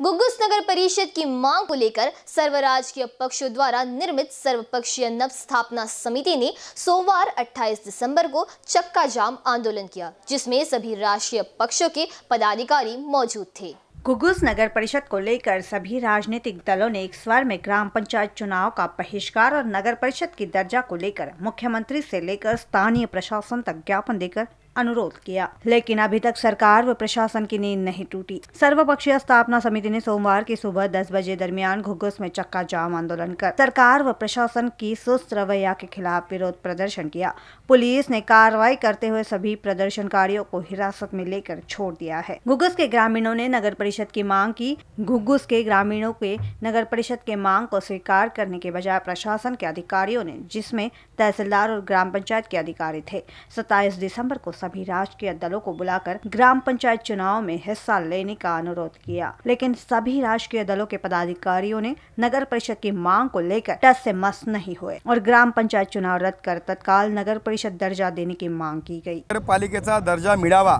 गुग्गुस नगर परिषद की मांग को लेकर सर्वराजकीय पक्षों द्वारा निर्मित सर्वपक्षीय नव स्थापना समिति ने सोमवार 28 दिसंबर को चक्का जाम आंदोलन किया, जिसमें सभी राष्ट्रीय पक्षों के पदाधिकारी मौजूद थे। गुगुस नगर परिषद को लेकर सभी राजनीतिक दलों ने एक स्वर में ग्राम पंचायत चुनाव का बहिष्कार और नगर परिषद की दर्जा को लेकर मुख्यमंत्री से लेकर स्थानीय प्रशासन तक ज्ञापन देकर अनुरोध किया। लेकिन अभी तक सरकार व प्रशासन की नींद नहीं टूटी। सर्वपक्षीय स्थापना समिति ने सोमवार की सुबह 10 बजे दरमियान घुग्गुस में चक्का जाम आंदोलन कर सरकार व प्रशासन की सुस्त रवैया के खिलाफ विरोध प्रदर्शन किया। पुलिस ने कार्रवाई करते हुए सभी प्रदर्शनकारियों को हिरासत में लेकर छोड़ दिया है। घुग्गुस के ग्रामीणों ने नगर परिषद की मांग की। घुग्गुस के ग्रामीणों के नगर परिषद के मांग को स्वीकार करने के बजाय प्रशासन के अधिकारियों ने, जिसमें तहसीलदार और ग्राम पंचायत के अधिकारी थे, सत्ताईस दिसंबर को सभी राजकीय दलों को बुलाकर ग्राम पंचायत चुनाव में हिस्सा लेने का अनुरोध किया। लेकिन सभी राजकीय दलों के पदाधिकारियों ने नगर परिषद की मांग को लेकर टस से मस नहीं हुए और ग्राम पंचायत चुनाव रद्द कर तत्काल नगर परिषद दर्जा देने की मांग की गई। नगरपालिकेचा दर्जा मिळावा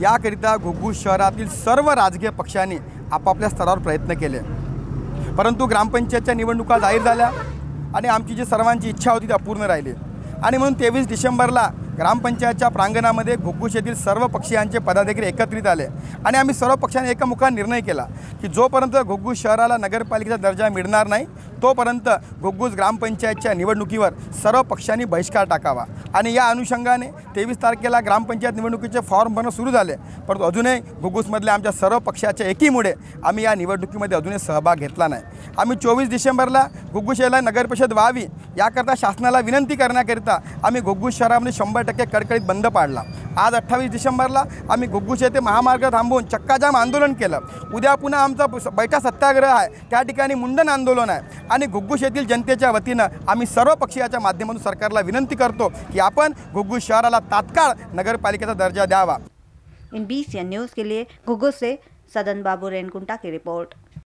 याकरिता घुग्गुस शहरातील सर्व राजकीय पक्षांनी आपापल्या स्तरावर प्रयत्न केले. परंतु ग्रामपंचायतच्या निवडणुका जाहीर झाल्या आणि आमची जी सर्वांची इच्छा होती ती अपूर्ण आणि म्हणून तेवीस डिसेंबरला ग्रामपंचायतच्या प्रांगणामध्ये घुग्गुस येथील सर्व पक्षीयांचे पदाधिकारी एकत्रित आले आणि आम्ही सर्व पक्षांनी एकामुखा निर्णय केला की जोपर्यंत घुग्गुस शहराला नगरपालिकेचा दर्जा मिळणार नाही तोपर्यंत घुग्गुस ग्रामपंचायतच्या निवडणुकीवर सर्व पक्षांनी बहिष्कार टाकावा. आणि या अनुषंगाने तेवीस तारखेला ग्रामपंचायत निवडणुकीचे फॉर्म भरणं सुरू झाले. परंतु अजूनही घुग्गुसमधल्या आमच्या सर्व पक्षाच्या एकीमुळे आम्ही या निवडणुकीमध्ये अजूनही सहभाग घेतला नाही. आम्ही चोवीस डिसेंबरला घुग्गुस याला नगरपरिषद व्हावी याकरता शासनाला विनंती करण्याकरिता आम्ही घुग्गुस शहरामध्ये शंभर टक्के कडकडीत बंद पाडला. आज अठ्ठावीस डिसेंबरला आम्ही घुग्गुस येथे महामार्ग थांबवून चक्काजाम आंदोलन केलं. उद्या पुन्हा आमचा बैठा सत्याग्रह आहे. त्या मुंडन आंदोलन आहे. आणि घुग्गुस येथील जनतेच्या वतीनं आम्ही सर्व पक्षीयाच्या माध्यमातून सरकारला विनंती करतो की आपण घुग्गुस शहराला तात्काळ नगरपालिकेचा दर्जा द्यावा. इन बी न्यूज़ के लिए घुग्गुस से सदन बाबू रेनकुंटा की रिपोर्ट.